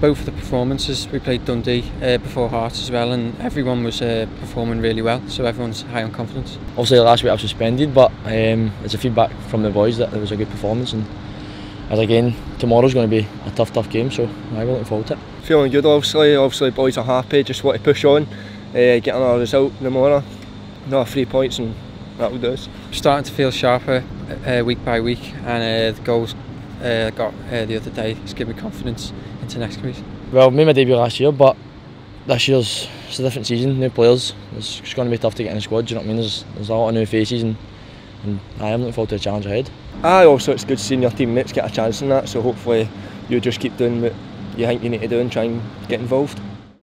both of the performances. We played Dundee uh, before Hearts as well, and everyone was uh, performing really well. So everyone's high on confidence. Obviously, the last week I was suspended, but um, it's a feedback from the boys that it was a good performance. And as again, tomorrow's going to be a tough, tough game. So I'm looking forward to it. Feeling good, obviously. Obviously, boys are happy. Just want to push on, uh, get another result tomorrow. Another three points, and that will do us. Starting to feel sharper uh, week by week, and uh, the goals uh, got uh, the other day has given me confidence into next week. Well, made my debut last year, but this year's it's a different season, new players. It's, it's going to be tough to get in the squad. Do you know what I mean? There's, there's a lot of new faces, and, and I am looking forward to the challenge ahead. Aye, also it's good seeing your teammates get a chance in that. So hopefully you just keep doing what you think you need to do and try and get involved.